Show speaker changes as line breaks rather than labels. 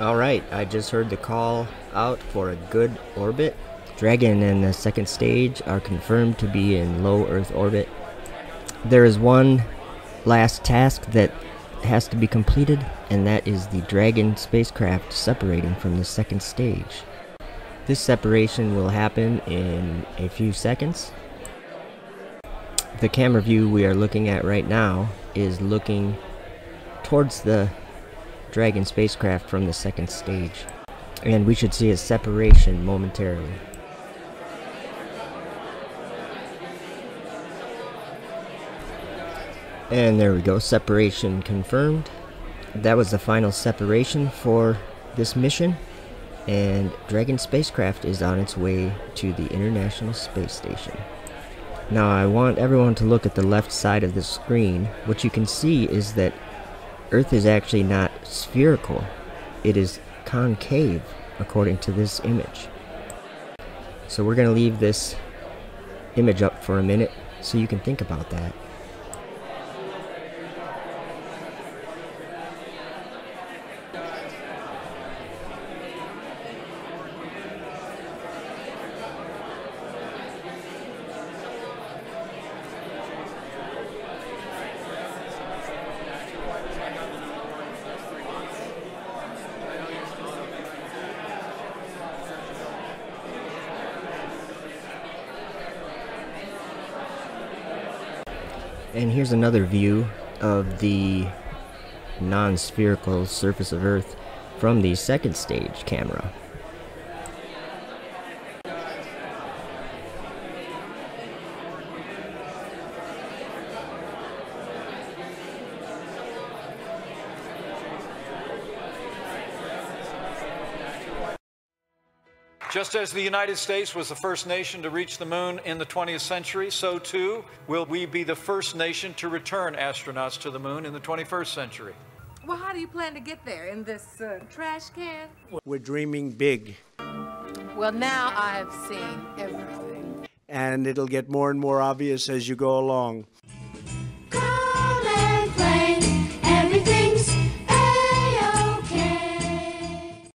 Alright, I just heard the call out for a good orbit. Dragon and the second stage are confirmed to be in low Earth orbit. There is one last task that has to be completed, and that is the Dragon spacecraft separating from the second stage. This separation will happen in a few seconds. The camera view we are looking at right now is looking towards the Dragon spacecraft from the second stage. And we should see a separation momentarily. And there we go, separation confirmed. That was the final separation for this mission. And Dragon spacecraft is on its way to the International Space Station. Now I want everyone to look at the left side of the screen. What you can see is that Earth is actually not spherical. It is concave, according to this image. So we're going to leave this image up for a minute so you can think about that. And here's another view of the non-spherical surface of Earth from the second stage camera.
Just as the United States was the first nation to reach the moon in the 20th century, so too will we be the first nation to return astronauts to the moon in the 21st century.
Well, how do you plan to get there? In this uh, trash can?
We're dreaming big,
Well, now I have seen everything.
and it'll get more and more obvious as you go along.